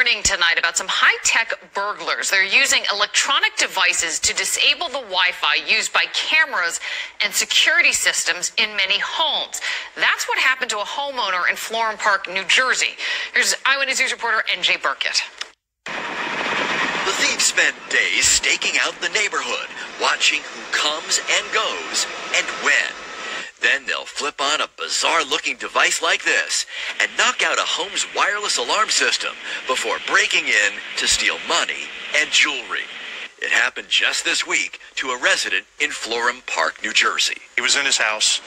warning tonight about some high tech burglars. They're using electronic devices to disable the Wi Fi used by cameras and security systems in many homes. That's what happened to a homeowner in Florham Park, New Jersey. Here's Eyewitness News reporter NJ Burkett. The thieves spend days staking out the neighborhood, watching who comes and goes and when. They'll flip on a bizarre looking device like this and knock out a home's wireless alarm system before breaking in to steal money and jewelry. It happened just this week to a resident in Florham Park, New Jersey. He was in his house,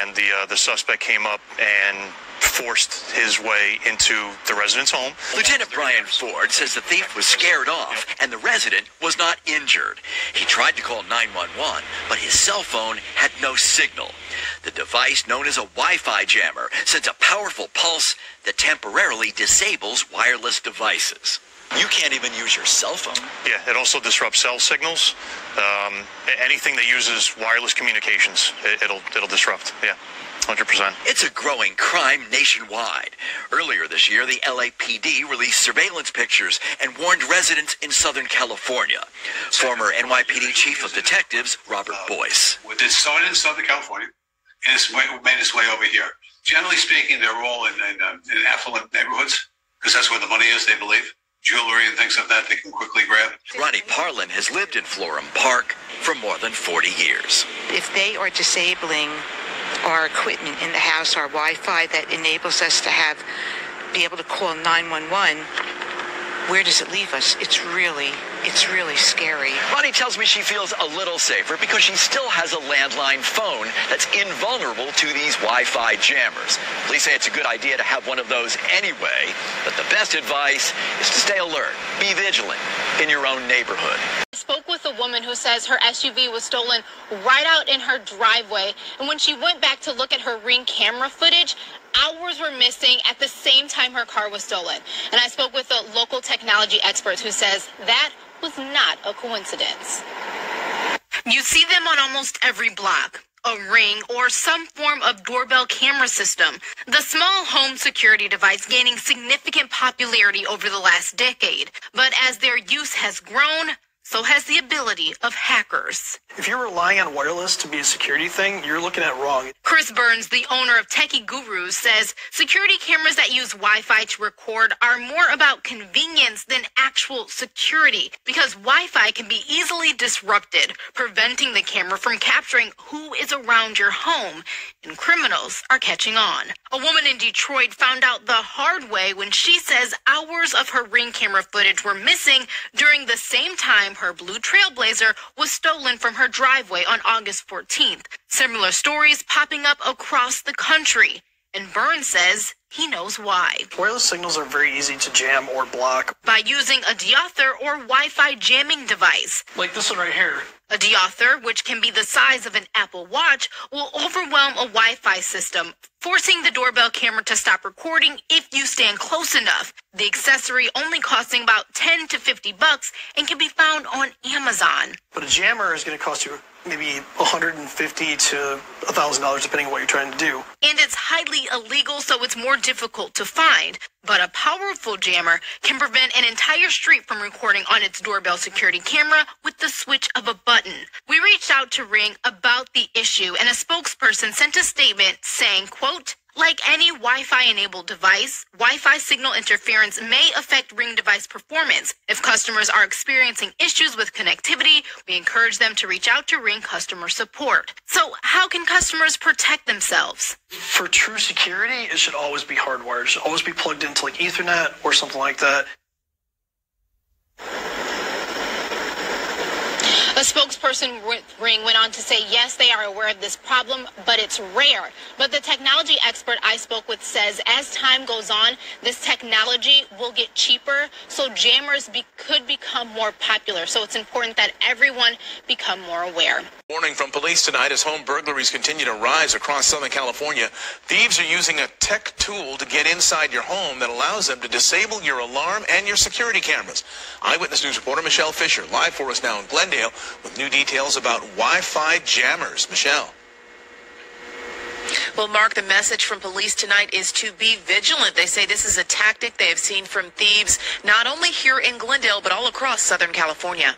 and the uh, the suspect came up and forced his way into the resident's home. Lieutenant Brian Ford says the thief was scared off and the resident was not injured. He tried to call 911, but his cell phone had no signal. The device, known as a Wi Fi jammer, sends a powerful pulse that temporarily disables wireless devices. You can't even use your cell phone. Yeah, it also disrupts cell signals. Um, anything that uses wireless communications, it, it'll it'll disrupt. Yeah. 100%. It's a growing crime nationwide. Earlier this year, the LAPD released surveillance pictures and warned residents in Southern California. Former NYPD Chief of Detectives Robert Boyce. It started in Southern California and it's made its way over here. Generally speaking, they're all in, in, uh, in affluent neighborhoods because that's where the money is, they believe. Jewelry and things like that they can quickly grab. Ronnie Parlin has lived in Florham Park for more than 40 years. If they are disabling our equipment in the house, our Wi-Fi that enables us to have be able to call 911. Where does it leave us? It's really, it's really scary. Ronnie tells me she feels a little safer because she still has a landline phone that's invulnerable to these Wi-Fi jammers. Police say it's a good idea to have one of those anyway, but the best advice is to stay alert, be vigilant in your own neighborhood spoke with a woman who says her SUV was stolen right out in her driveway. And when she went back to look at her ring camera footage, hours were missing at the same time her car was stolen. And I spoke with a local technology expert who says that was not a coincidence. You see them on almost every block a ring, or some form of doorbell camera system. The small home security device gaining significant popularity over the last decade. But as their use has grown, so has the ability of hackers. If you're relying on wireless to be a security thing, you're looking at wrong. Chris Burns, the owner of Techie Gurus, says security cameras that use Wi Fi to record are more about convenience than actual security because Wi Fi can be easily disrupted, preventing the camera from capturing who is around your home. And criminals are catching on. A woman in Detroit found out the hard way when she says hours of her ring camera footage were missing during the same time her blue Trailblazer was stolen from her driveway on August 14th. Similar stories popping up across the country. And Burns says he knows why. Wireless signals are very easy to jam or block by using a deauther or Wi Fi jamming device. Like this one right here. A deauther, which can be the size of an Apple Watch, will overwhelm a Wi Fi system, forcing the doorbell camera to stop recording if you stand close enough. The accessory only costing about 10 to 50 bucks and can be found on Amazon. But a jammer is going to cost you maybe 150 to $1,000 depending on what you're trying to do. And it's highly illegal, so it's more difficult to find. But a powerful jammer can prevent an entire street from recording on its doorbell security camera with the switch of a button. We reached out to Ring about the issue, and a spokesperson sent a statement saying, quote, like any Wi-Fi enabled device, Wi-Fi signal interference may affect Ring device performance. If customers are experiencing issues with connectivity, we encourage them to reach out to Ring customer support. So, how can customers protect themselves? For true security, it should always be hardwired. It should always be plugged into like Ethernet or something like that. A spokesperson with Ring went on to say, yes, they are aware of this problem, but it's rare. But the technology expert I spoke with says as time goes on, this technology will get cheaper, so jammers be- could become more popular. So it's important that everyone become more aware. Warning from police tonight as home burglaries continue to rise across Southern California. Thieves are using a tech tool to get inside your home that allows them to disable your alarm and your security cameras. Eyewitness News reporter Michelle Fisher live for us now in Glendale with new details about Wi-Fi jammers. Michelle. Well, Mark, the message from police tonight is to be vigilant. They say this is a tactic they have seen from thieves not only here in Glendale, but all across Southern California.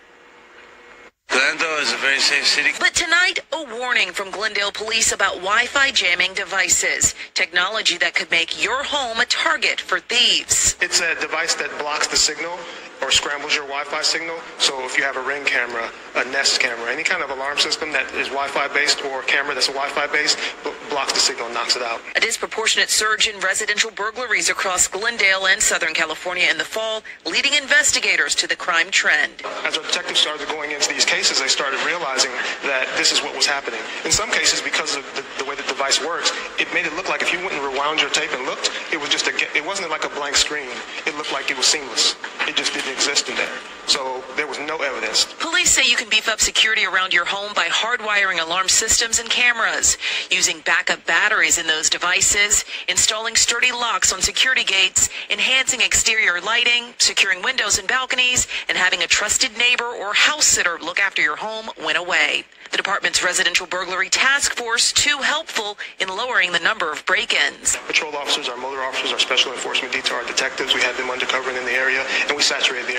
Glendale is a very safe city. But tonight, a warning from Glendale police about Wi Fi jamming devices, technology that could make your home a target for thieves. It's a device that blocks the signal or scrambles your Wi-Fi signal. So if you have a Ring camera, a Nest camera, any kind of alarm system that is Wi-Fi based or a camera that's a Wi-Fi based, b- blocks the signal and knocks it out. A disproportionate surge in residential burglaries across Glendale and Southern California in the fall, leading investigators to the crime trend. As our detectives started going into these cases, they started realizing that this is what was happening. In some cases, because of the, the way the device works, it made it look like if you went and rewound your tape and looked, it was just it wasn't like a blank screen. It looked like it was seamless. It just didn't exist in there. So there was no evidence. Police say you can beef up security around your home by hardwiring alarm systems and cameras, using backup batteries in those devices, installing sturdy locks on security gates, enhancing exterior lighting, securing windows and balconies, and having a trusted neighbor or house sitter look after your home when away. The department's residential burglary task force too helpful in lowering the number of break-ins. Patrol officers, our motor officers, our special enforcement detail, our detectives, we had them undercover in the area, and we saturated the area.